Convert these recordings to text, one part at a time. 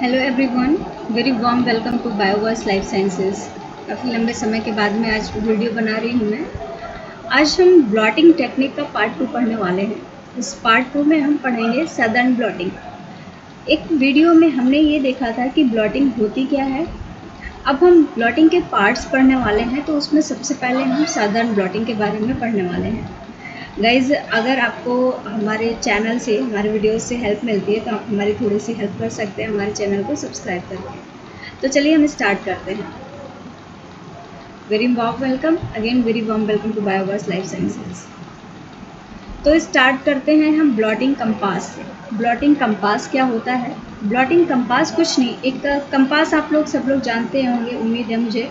Hello everyone very warm welcome to Bioverse life sciences काफ़ी लंबे समय के बाद में आज वीडियो बना रही हूँ मैं। आज हम ब्लॉटिंग टेक्निक का पार्ट टू पढ़ने वाले हैं। इस पार्ट टू में हम पढ़ेंगे सदर्न ब्लॉटिंग एक वीडियो में हमने ये देखा था कि ब्लॉटिंग होती क्या है। अब हम ब्लॉटिंग के पार्ट्स पढ़ने वाले हैं तो उसमें सबसे पहले हम साधारण ब्लॉटिंग के बारे में पढ़ने वाले हैं। गाइज़ अगर आपको हमारे चैनल से, हमारे वीडियोस से हेल्प मिलती है तो आप हमारी थोड़ी सी हेल्प कर सकते हैं, हमारे चैनल को सब्सक्राइब करके तो चलिए हम स्टार्ट करते हैं। Very warm welcome again very warm welcome to Bioverse life sciences तो स्टार्ट करते हैं हम ब्लॉटिंग कंपास से। ब्लॉटिंग कंपास क्या होता है? ब्लॉटिंग कंपास कुछ नहीं, एक कंपास आप लोग सब लोग जानते होंगे, उम्मीद है मुझे।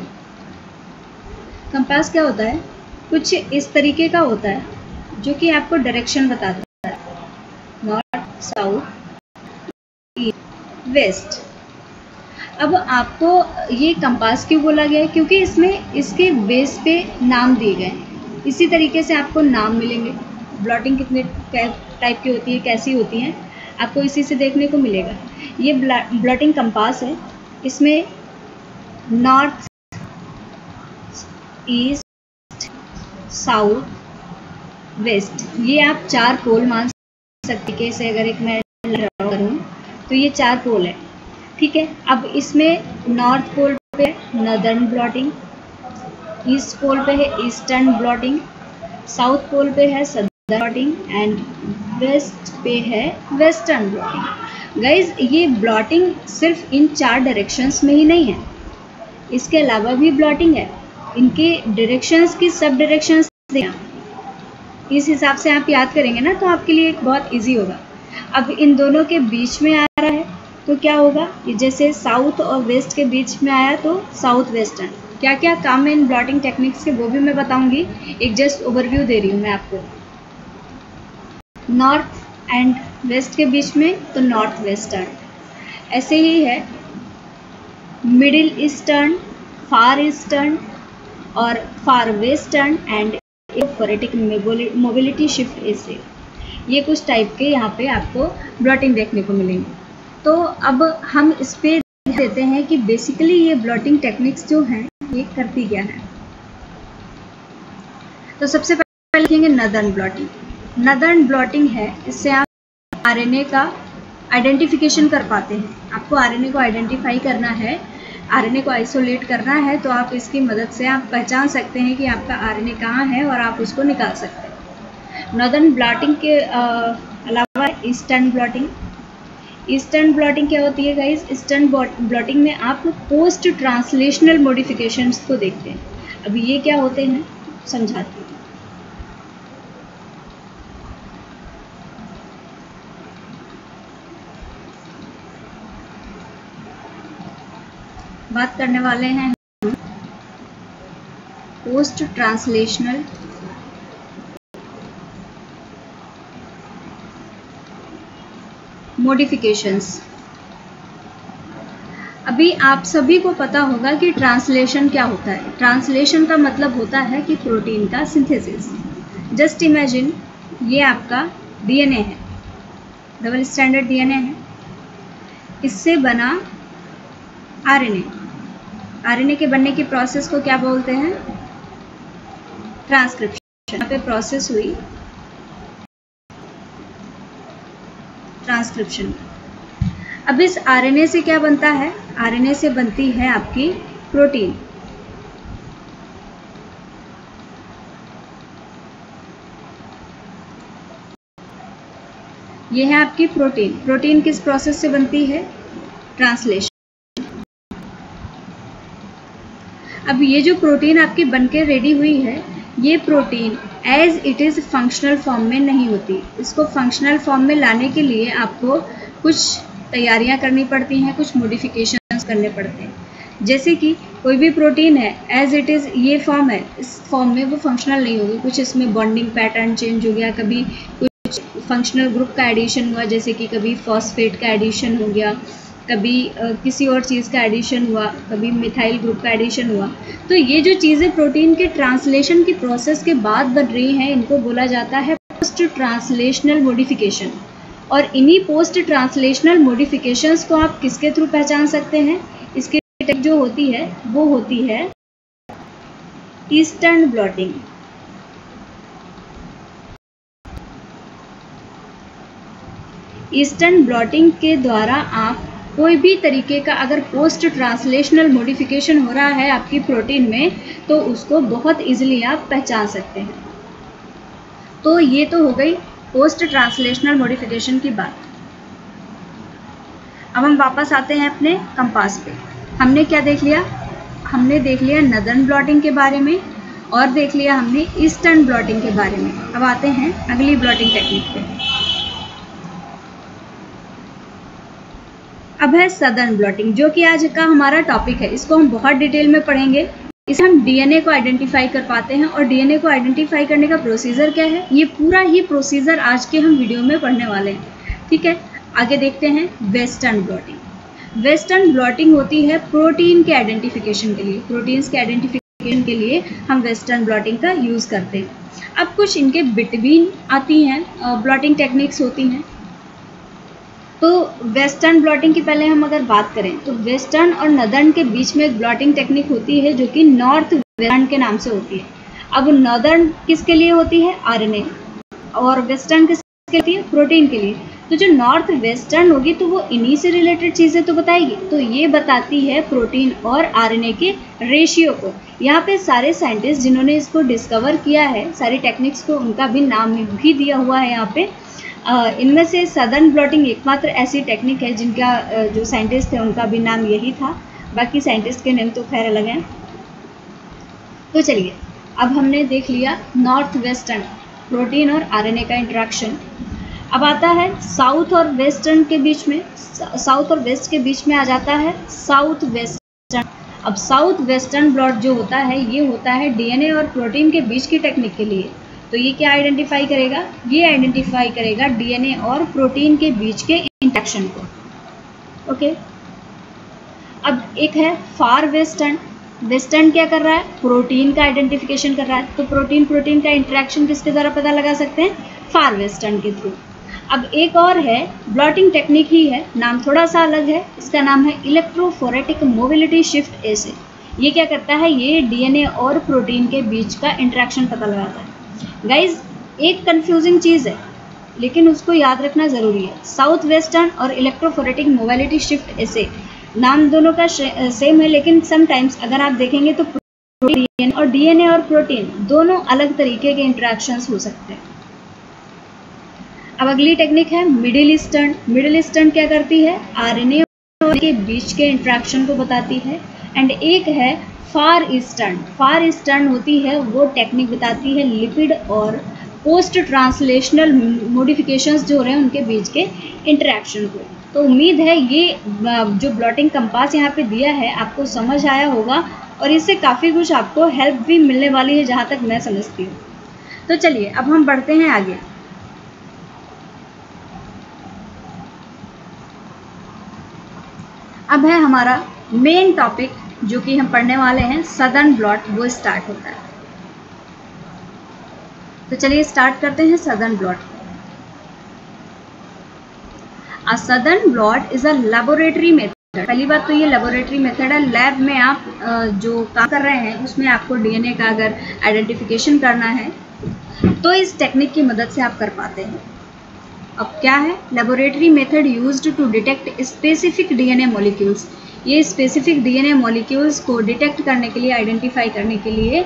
कंपास क्या होता है? कुछ इस तरीके का होता है। जो कि आपको डायरेक्शन बताता है। नॉर्थ साउथ वेस्ट अब आपको ये कंपास क्यों बोला गया है? क्योंकि इसमें इसके बेस पे नाम दिए गए हैं। इसी तरीके से आपको नाम मिलेंगे। ब्लॉटिंग कितने टाइप की होती है, कैसी होती हैं, आपको इसी से देखने को मिलेगा। ये ब्लॉटिंग कंपास है। इसमें नॉर्थ ईस्ट साउथ वेस्ट, ये आप चार पोल मान सकते के से अगर एक मैं करूँ तो ये चार पोल है। ठीक है, अब इसमें नॉर्थ पोल पे नदर्न ब्लॉटिंग ईस्ट पोल पे है ईस्टर्न ब्लॉटिंग साउथ पोल पे है सदर्न ब्लॉटिंग एंड वेस्ट पे है वेस्टर्न ब्लॉटिंग गाइज़ ये ब्लॉटिंग सिर्फ़ इन चार डायरेक्शंस में ही नहीं है। इसके अलावा भी ब्लॉटिंग है। इनके डायरेक्शंस की सब डायरेक्शंस इस हिसाब से आप याद करेंगे ना तो आपके लिए बहुत ईजी होगा। अब इन दोनों के बीच में आ रहा है तो क्या होगा जैसे साउथ और वेस्ट के बीच में आया तो साउथ वेस्टर्न क्या क्या काम है इन ब्लॉटिंग टेक्निक्स के, वो भी मैं बताऊँगी। एक जस्ट ओवरव्यू दे रही हूँ मैं आपको। नॉर्थ एंड वेस्ट के बीच में तो नॉर्थ वेस्टर्न ऐसे ही है। मिडिल ईस्टर्न फार ईस्टर्न और far western and phoretic mobility shift ऐसे ये कुछ टाइप के यहाँ पे आपको ब्लॉटिंग देखने को मिलेंगे। तो अब हम इस पे देते हैं कि बेसिकली ये ब्लॉटिंग टेक्निक्स जो हैं, ये करती क्या है। तो सबसे पहले लिखेंगे नदर्न ब्लॉटिंग नदर्न ब्लॉटिंग है, इससे आप आरएनए का आइडेंटिफिकेशन कर पाते हैं। आपको आरएनए को आइडेंटिफाई करना है आरएनए को आइसोलेट करना है तो आप इसकी मदद से आप पहचान सकते हैं कि आपका आरएनए कहाँ है और आप उसको निकाल सकते हैं। नॉर्दर्न ब्लॉटिंग के अलावा ईस्टर्न ब्लॉटिंग ईस्टर्न ब्लॉटिंग क्या होती है गाइज़ ईस्टर्न ब्लॉटिंग में आप पोस्ट ट्रांसलेशनल मॉडिफिकेशंस को देखते हैं। अब ये क्या होते हैं? समझाती हूँ। बात करने वाले हैं पोस्ट ट्रांसलेशनल मॉडिफिकेशंस अभी आप सभी को पता होगा कि ट्रांसलेशन क्या होता है। ट्रांसलेशन का मतलब होता है कि प्रोटीन का सिंथेसिस जस्ट इमेजिन ये आपका डीएनए है। डबल स्टैंडर्ड डीएनए है। इससे बना आरएनए आरएनए के बनने की प्रोसेस को क्या बोलते हैं? ट्रांसक्रिप्शन यहाँ पे प्रोसेस हुई। ट्रांसक्रिप्शन अब इस आरएनए से क्या बनता है? आरएनए से बनती है आपकी प्रोटीन। ये है आपकी प्रोटीन। प्रोटीन किस प्रोसेस से बनती है? ट्रांसलेशन अब ये जो प्रोटीन आपकी बनके रेडी हुई है, ये protein as it is functional form में नहीं होती। इसको फंक्शनल फॉर्म में लाने के लिए आपको कुछ तैयारियाँ करनी पड़ती हैं, कुछ मॉडिफिकेशन करने पड़ते हैं। जैसे कि कोई भी प्रोटीन है एज इट इज़ ये फॉर्म है, इस फॉर्म में वो फंक्शनल नहीं होगी। कुछ इसमें बॉन्डिंग पैटर्न चेंज हो गया, कभी कुछ फंक्शनल ग्रुप का एडिशन हुआ, जैसे कि कभी फॉस्फेट का एडिशन हो गया। कभी किसी और चीज़ का एडिशन हुआ, कभी मिथाइल ग्रुप का एडिशन हुआ। तो ये जो चीज़ें प्रोटीन के ट्रांसलेशन की प्रोसेस के बाद बन रही हैं, इनको बोला जाता है पोस्ट ट्रांसलेशनल मोडिफिकेशन और इन्हीं पोस्ट ट्रांसलेशनल मॉडिफिकेशंस को आप किसके थ्रू पहचान सकते हैं? इसकी जो होती है, वो होती है ईस्टर्न ब्लॉटिंग ईस्टर्न ब्लॉटिंग के द्वारा आप कोई भी तरीके का अगर पोस्ट ट्रांसलेशनल मॉडिफिकेशन हो रहा है आपकी प्रोटीन में तो उसको बहुत इजीली आप पहचान सकते हैं। तो ये तो हो गई पोस्ट ट्रांसलेशनल मॉडिफिकेशन की बात। अब हम वापस आते हैं अपने कंपास पे। हमने क्या देख लिया? हमने देख लिया नदर्न ब्लॉटिंग के बारे में और देख लिया हमने ईस्टर्न ब्लॉटिंग के बारे में। अब आते हैं अगली ब्लॉटिंग टेक्निक पे। अब है सदर्न ब्लॉटिंग जो कि आज का हमारा टॉपिक है। इसको हम बहुत डिटेल में पढ़ेंगे। इसे हम डीएनए को आइडेंटिफाई कर पाते हैं और डीएनए को आइडेंटिफाई करने का प्रोसीजर क्या है? ये पूरा ही प्रोसीजर आज के हम वीडियो में पढ़ने वाले हैं। ठीक है? आगे देखते हैं वेस्टर्न ब्लॉटिंग वेस्टर्न ब्लॉटिंग होती है प्रोटीन के आइडेंटिफिकेशन के लिए। प्रोटीन्स के आइडेंटिफिकेशन के लिए हम वेस्टर्न ब्लॉटिंग का यूज़ करते हैं। अब कुछ इनके बिटवीन आती हैं ब्लॉटिंग टेक्निक्स होती हैं। तो वेस्टर्न ब्लॉटिंग की पहले हम अगर बात करें तो वेस्टर्न और नदर्न के बीच में एक ब्लॉटिंग टेक्निक होती है जो कि नॉर्थ वेस्टर्न के नाम से होती है। अब नॉर्दर्न किसके लिए होती है? आरएनए। और वेस्टर्न किसके होती है? प्रोटीन के लिए। तो जो नॉर्थ वेस्टर्न होगी तो वो इन्हीं से रिलेटेड चीज़ें तो बताएगी। तो ये बताती है प्रोटीन और आरएनए के रेशियो को। यहाँ पे सारे साइंटिस्ट जिन्होंने इसको डिस्कवर किया है, सारी टेक्निक्स को, उनका भी नाम भी दिया हुआ है यहाँ पे। इनमें से सदर्न ब्लॉटिंग एकमात्र ऐसी टेक्निक है जिनका जो साइंटिस्ट थे उनका भी नाम यही था। बाकी साइंटिस्ट के नेम तो खैर अलग हैं। तो चलिए, अब हमने देख लिया नॉर्थ वेस्टर्न प्रोटीन और आरएनए का इंट्रैक्शन अब आता है साउथ और वेस्टर्न के बीच में। साउथ और वेस्ट के बीच में आ जाता है साउथ वेस्टर्न अब साउथ वेस्टर्न ब्लॉट जो होता है, ये होता है डीएनए और प्रोटीन के बीच की टेक्निक के लिए। तो ये क्या आइडेंटिफाई करेगा? ये आइडेंटिफाई करेगा डीएनए और प्रोटीन के बीच के इंट्रैक्शन को। ओके अब एक है फार वेस्टर्न वेस्टर्न क्या कर रहा है? प्रोटीन का आइडेंटिफिकेशन कर रहा है। तो प्रोटीन प्रोटीन का इंट्रैक्शन किसके द्वारा पता लगा सकते हैं? फार वेस्टर्न के थ्रू अब एक और है ब्लॉटिंग टेक्निक ही है। नाम थोड़ा सा अलग है। इसका नाम है इलेक्ट्रोफोरेटिक मोबिलिटी शिफ्ट एसे ये क्या करता है? ये डीएनए और प्रोटीन के बीच का इंट्रैक्शन पता लगाता है। गाइज़ एक कंफ्यूजिंग चीज़ है, लेकिन उसको याद रखना ज़रूरी है। साउथ वेस्टर्न और इलेक्ट्रोफोरेटिक मोबालिटी शिफ्ट ऐसे, नाम दोनों का सेम है, लेकिन समटाइम्स अगर आप देखेंगे तो प्रोटीन और डीएनए और प्रोटीन दोनों अलग तरीके के इंट्रैक्शंस हो सकते हैं। अब अगली टेक्निक है मिडिल ईस्टर्न मिडिल ईस्टर्न क्या करती है? आरएनए के बीच के इंट्रैक्शन को बताती है। एंड एक है फार ईस्टर्न फार ईस्टर्न होती है, वो टेक्निक बताती है लिपिड और पोस्ट ट्रांसलेशनल मॉडिफिकेशंस जो हो रहे हैं उनके बीच के इंटरेक्शन को। तो उम्मीद है ये जो ब्लॉटिंग कंपास यहाँ पे दिया है, आपको समझ आया होगा और इससे काफ़ी कुछ आपको हेल्प भी मिलने वाली है जहाँ तक मैं समझती हूँ। तो चलिए, अब हम बढ़ते हैं आगे। अब है हमारा मेन टॉपिक जो कि हम पढ़ने वाले हैं सदर्न ब्लॉट वो स्टार्ट होता है। तो चलिए स्टार्ट करते हैं southern blot a southern blot is a laboratory method पहली बात तो ये लेबोरेटरी मेथड है। लैब में आप जो काम कर रहे हैं, उसमें आपको डीएनए का अगर आइडेंटिफिकेशन करना है तो इस टेक्निक की मदद से आप कर पाते हैं। अब क्या है? Laboratory method used to detect specific DNA molecules ये स्पेसिफिक डीएनए मॉलिक्यूल्स को डिटेक्ट करने के लिए आइडेंटिफाई करने के लिए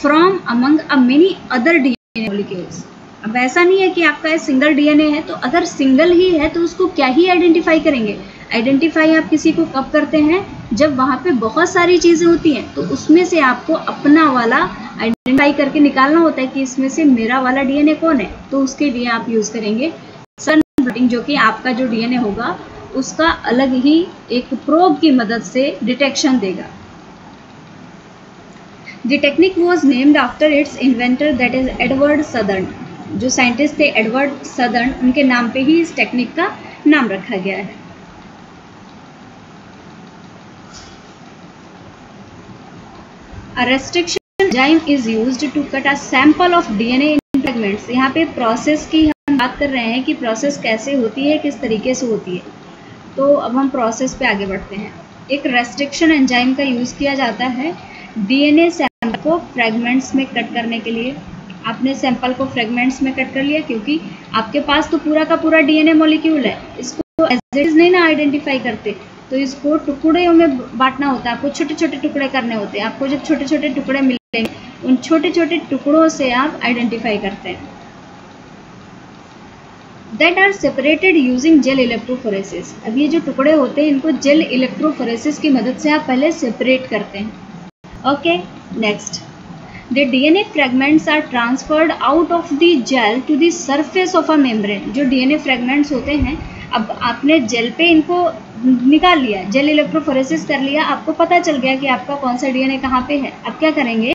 from among a many other DNA molecules अब ऐसा नहीं है कि आपका सिंगल डीएनए है तो अगर सिंगल ही है तो उसको क्या ही आइडेंटिफाई करेंगे? आइडेंटिफाई आप किसी को कब करते हैं? जब वहाँ पे बहुत सारी चीज़ें होती हैं तो उसमें से आपको अपना वाला आइडेंटिफाई करके निकालना होता है कि इसमें से मेरा वाला डीएनए कौन है? तो उसके लिए आप यूज़ करेंगे। सन जो कि आपका जो डीएनए होगा उसका अलग ही एक प्रोब की मदद से डिटेक्शन देगा। The technique was named after its inventor that is Edward Southern जो साइंटिस्ट थे एडवर्ड सदर्न उनके नाम पे ही इस टेक्निक का नाम रखा गया है। A restriction enzyme is used to cut a sample of DNA in fragments. यहाँ पे प्रोसेस की हम बात कर रहे हैं कि प्रोसेस कैसे होती है, किस तरीके से होती है। तो अब हम प्रोसेस पे आगे बढ़ते हैं। एक रेस्ट्रिक्शन एंजाइम का यूज़ किया जाता है डीएनए सैंपल को फ्रेगमेंट्स में कट करने के लिए। आपने सैंपल को फ्रेगमेंट्स में कट कर लिया क्योंकि आपके पास तो पूरा का पूरा डीएनए मॉलिक्यूल है। इसको एज नहीं ना आइडेंटिफाई करते तो इसको टुकड़े में बांटना होता है। आपको छोटे छोटे टुकड़े करने होते हैं। आपको जब छोटे छोटे टुकड़े मिलेंगे, उन छोटे छोटे टुकड़ों से आप आइडेंटिफाई करते हैं। That are separated using gel electrophoresis अब ये जो टुकड़े होते हैं, इनको जेल इलेक्ट्रोफोरेसिस की मदद से आप पहले सेपरेट करते हैं। Okay next the DNA fragments are transferred out of the gel to the surface of a membrane जो डीएनए फ्रेगमेंट्स होते हैं, अब आपने जेल पे इनको निकाल लिया जेल इलेक्ट्रोफोरेसिस कर लिया, आपको पता चल गया कि आपका कौन सा डीएनए कहाँ पे है। अब क्या करेंगे?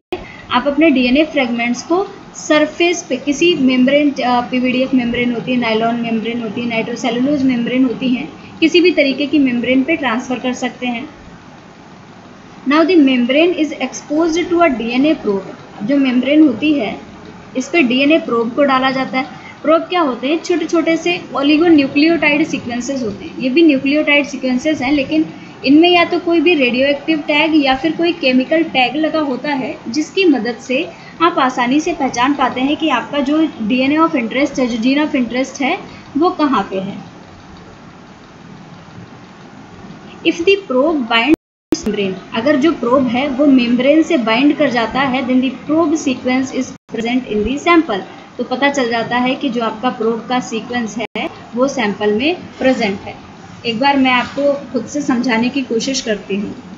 आप अपने डीएनए फ्रेगमेंट्स को सरफेस पे किसी मेम्ब्रेन पीवीडीएफ मेम्ब्रेन होती है नाइलॉन मेम्ब्रेन होती है, नाइट्रोसेलुलोज मेम्ब्रेन होती हैं, किसी भी तरीके की मेम्ब्रेन पे ट्रांसफ़र कर सकते हैं। Now the membrane is expose to a DNA probe. जो मेम्ब्रेन होती है, इस पर डीएनए प्रोब को डाला जाता है। प्रोब क्या होते हैं? छोटे छोटे से ओलिगो न्यूक्लियोटाइड सिक्वेंसेस होते हैं। ये भी न्यूक्लियोटाइड सिक्वेंसेस हैं, लेकिन इनमें या तो कोई भी रेडियो एक्टिव टैग या फिर कोई केमिकल टैग लगा होता है, जिसकी मदद से आप आसानी से पहचान पाते हैं कि आपका जो डीएनए ऑफ़ इंटरेस्ट है, जो जीन ऑफ़ इंटरेस्ट है, वो कहाँ पे है। If the probe bind membrane अगर जो प्रोब है, वो मेम्ब्रेन से बाइंड कर जाता है then the probe sequence is present in the sample तो पता चल जाता है कि जो आपका प्रोब का सीक्वेंस है, वो सैंपल में प्रेजेंट है। एक बार मैं आपको खुद से समझाने की कोशिश करती हूँ।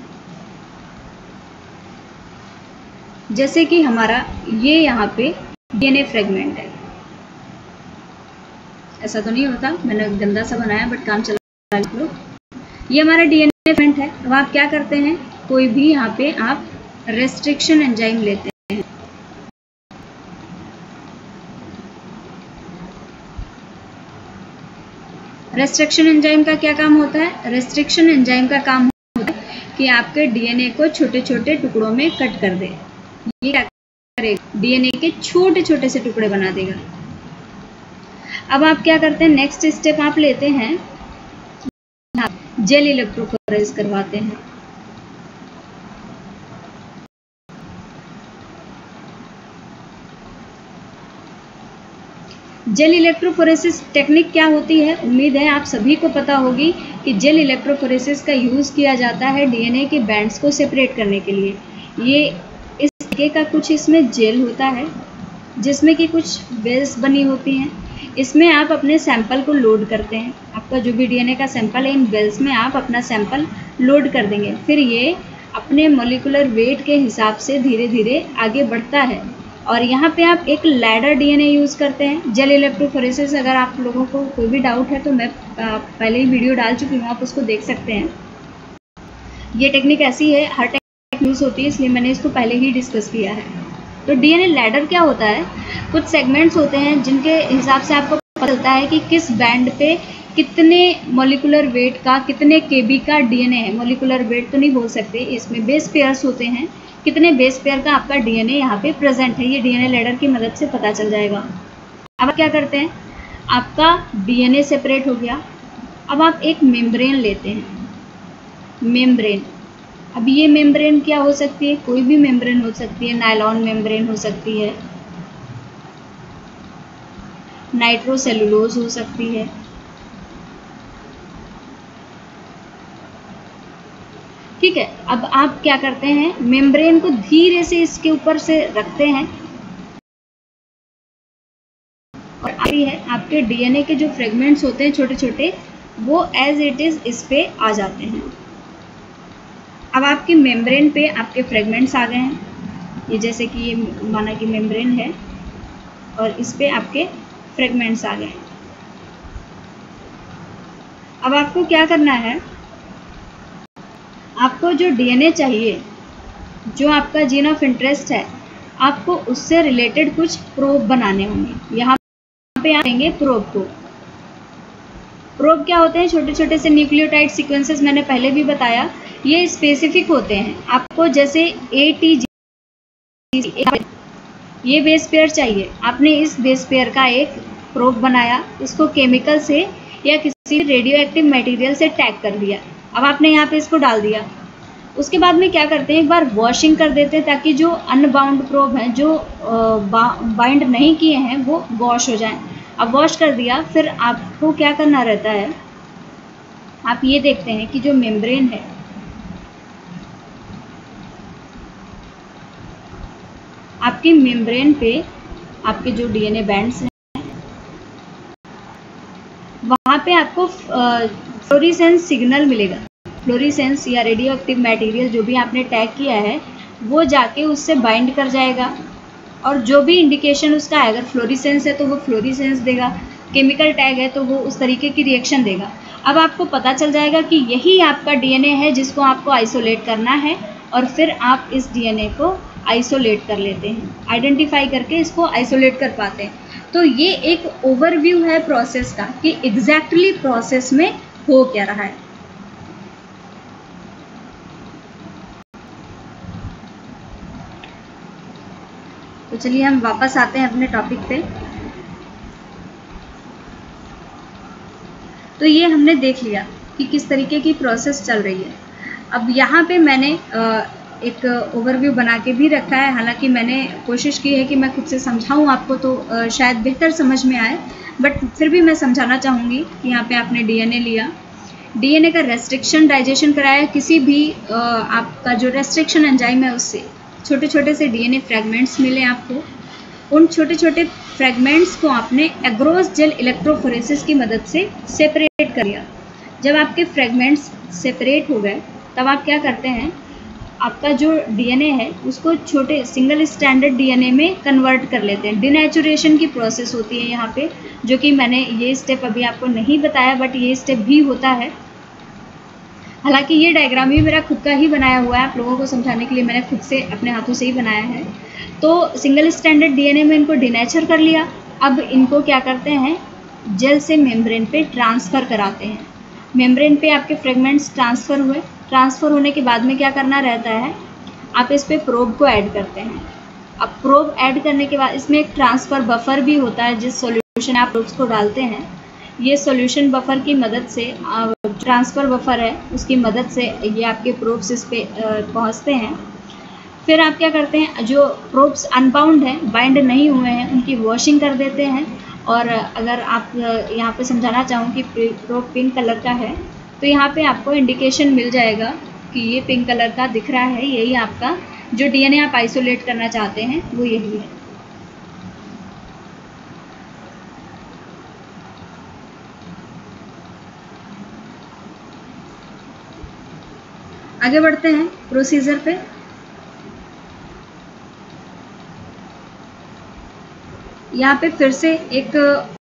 जैसे कि हमारा ये यहाँ पे डीएनए फ्रेगमेंट है। ऐसा तो नहीं होता, मैंने गंदा सा बनाया बट काम चला लो ये हमारा डीएनए फ्रेगमेंट है। अब आप क्या करते हैं, कोई भी यहाँ पे आप रेस्ट्रिक्शन एंजाइम लेते हैं। रेस्ट्रिक्शन एंजाइम का क्या काम होता है? रेस्ट्रिक्शन एंजाइम का काम होता है कि आपके डीएनए को छोटे छोटे टुकड़ों में कट कर दे। ये क्या करेगा डीएनए के छोटे छोटे से टुकड़े बना देगा। अब आप क्या करते हैं? नेक्स्ट स्टेप आप लेते हैं जेल इलेक्ट्रोफोरेस करवाते हैं। जेल इलेक्ट्रोफोरेसिस टेक्निक क्या होती है? उम्मीद है आप सभी को पता होगी कि जेल इलेक्ट्रोफोरेसिस का यूज़ किया जाता है डीएनए के बैंड्स को सेपरेट करने के लिए। ये तरीके का कुछ इसमें जेल होता है, जिसमें कि कुछ बेल्स बनी होती हैं, इसमें आप अपने सैंपल को लोड करते हैं। आपका जो भी डीएनए का सैंपल है, इन बेल्स में आप अपना सैंपल लोड कर देंगे। फिर ये अपने मोलिकुलर वेट के हिसाब से धीरे धीरे आगे बढ़ता है। और यहाँ पे आप एक लैडर डीएनए यूज़ करते हैं, जेल इलेक्ट्रोफोरेसिस। अगर आप लोगों को कोई भी डाउट है तो मैं पहले ही वीडियो डाल चुकी हूँ, आप उसको देख सकते हैं। ये टेक्निक ऐसी है, हर यूज़ होती है, इसलिए मैंने इसको पहले ही डिस्कस किया है। तो डीएनए लैडर क्या होता है? कुछ सेगमेंट्स होते हैं जिनके हिसाब से आपको पता चलता है कि किस बैंड पे कितने मोलिकुलर वेट का, कितने केबी का डीएनए है। मोलिकुलर वेट तो नहीं बोल सकते, इसमें बेस पेयर्स होते हैं। कितने बेस पेयर का आपका डीएनए यहाँ पे प्रेजेंट है? ये डीएनए लेडर की मदद से पता चल जाएगा। अब क्या करते हैं? आपका डीएनए सेपरेट हो गया। अब आप एक मेम्ब्रेन लेते हैं। मेम्ब्रेन अब ये मेम्ब्रेन क्या हो सकती है? कोई भी मेम्ब्रेन हो सकती है नाइलॉन मेम्ब्रेन हो सकती है नाइट्रोसेलुलोज हो सकती है। ठीक है, अब आप क्या करते हैं? मेम्ब्रेन को धीरे से इसके ऊपर से रखते हैं। और आती है, आपके डीएनए के जो फ्रेगमेंट्स होते हैं छोटे छोटे वो एज इट इज़ इस पे आ जाते हैं। अब आपके मेम्ब्रेन पे आपके फ्रेगमेंट्स आ गए हैं। ये जैसे कि ये माना कि मेम्ब्रेन है और इस पर आपके फ्रेगमेंट्स आ गए हैं। अब आपको क्या करना है? आपको जो डीएनए चाहिए, जो आपका जीन ऑफ़ इंटरेस्ट है, आपको उससे रिलेटेड कुछ प्रोब बनाने होंगे। यहाँ पे आएँगे प्रोब को। प्रोब क्या होते हैं? छोटे छोटे से न्यूक्लियोटाइड सीक्वेंसेस मैंने पहले भी बताया। ये स्पेसिफिक होते हैं। आपको जैसे ए टी जी ये बेस पेयर चाहिए। आपने इस बेस पेयर का एक प्रोब बनाया इसको केमिकल से या किसी रेडियो एक्टिव मटेरियल से टैग कर दिया अब आपने यहाँ पे इसको डाल दिया। उसके बाद में क्या करते हैं, एक बार वॉशिंग कर देते हैं ताकि जो अनबाउंड प्रोब हैं, जो बाइंड नहीं किए हैं, वो वॉश हो जाएँ। अब वॉश कर दिया, फिर आपको क्या करना रहता है, आप ये देखते हैं कि जो मेम्ब्रेन है आपकी मेम्ब्रेन पे आपके जो डीएनए बैंड्स हैं, वहाँ पे आपको फ्लोरिसेंस सिग्नल मिलेगा। फ्लोरिसेंस या रेडियो एक्टिव मटेरियल जो भी आपने टैग किया है, वो जाके उससे बाइंड कर जाएगा। और जो भी इंडिकेशन उसका है, अगर फ्लोरिसेंस है तो वो फ्लोरिसेंस देगा केमिकल टैग है तो वो उस तरीके की रिएक्शन देगा। अब आपको पता चल जाएगा कि यही आपका डीएनए है जिसको आपको आइसोलेट करना है, और फिर आप इस डीएनए को आइसोलेट कर लेते हैं आइडेंटिफाई करके इसको आइसोलेट कर पाते हैं। तो ये एक ओवरव्यू है प्रोसेस का कि एग्जैक्टली exactly प्रोसेस में हो क्या रहा है। तो चलिए हम वापस आते हैं अपने टॉपिक पे। तो ये हमने देख लिया कि किस तरीके की प्रोसेस चल रही है। अब यहाँ पे मैंने एक ओवरव्यू बना के भी रखा है। हालाँकि मैंने कोशिश की है कि मैं खुद से समझाऊँ आपको तो शायद बेहतर समझ में आए। बट फिर भी मैं समझाना चाहूँगी कि यहाँ पे आपने डीएनए लिया। डीएनए का रेस्ट्रिक्शन डाइजेशन कराया। किसी भी आपका जो रेस्ट्रिक्शन एंजाइम है उससे छोटे छोटे से डीएनए फ्रेगमेंट्स मिले आपको। उन छोटे छोटे फ्रेगमेंट्स को आपने एग्रोस जेल इलेक्ट्रोफोरेसिस की मदद से सेपरेट कर लिया। जब आपके फ्रेगमेंट्स सेपरेट हो गए, तब आप क्या करते हैं? आपका जो डीएनए है, उसको छोटे सिंगल स्टैंडर्ड डीएनए में कन्वर्ट कर लेते हैं। डिनेचुरेशन की प्रोसेस होती है यहाँ पे, जो कि मैंने ये स्टेप अभी आपको नहीं बताया बट ये स्टेप भी होता है। हालाँकि ये डायग्राम भी मेरा खुद का ही बनाया हुआ है, आप लोगों को समझाने के लिए मैंने खुद से अपने हाथों से ही बनाया है। तो सिंगल स्टैंडर्ड डीएनए में इनको डिनेचर कर लिया। अब इनको क्या करते हैं? जेल से मेम्ब्रेन पे ट्रांसफ़र कराते हैं। मेम्ब्रेन पे आपके फ्रेगमेंट्स ट्रांसफ़र हुए। ट्रांसफ़र होने के बाद में क्या करना रहता है, आप इस पर प्रोब को ऐड करते हैं। अब प्रोब ऐड करने के बाद इसमें एक ट्रांसफ़र बफर भी होता है, जिस सॉल्यूशन आप प्रोब्स को डालते हैं। ये सॉल्यूशन बफर की मदद से ट्रांसफ़र बफर है, उसकी मदद से ये आपके प्रोब्स इस पे पहुँचते हैं। फिर आप क्या करते हैं, जो प्रोब्स अनबाउंड हैं, बाइंड नहीं हुए हैं, उनकी वॉशिंग कर देते हैं। और अगर आप यहाँ पे समझाना चाहूँ कि प्रोब पिंक कलर का है तो यहाँ पे आपको इंडिकेशन मिल जाएगा कि ये पिंक कलर का दिख रहा है, यही आपका जो डीएनए आप आइसोलेट करना चाहते हैं, वो यही है। आगे बढ़ते हैं प्रोसीजर पे। यहाँ पे फिर से एक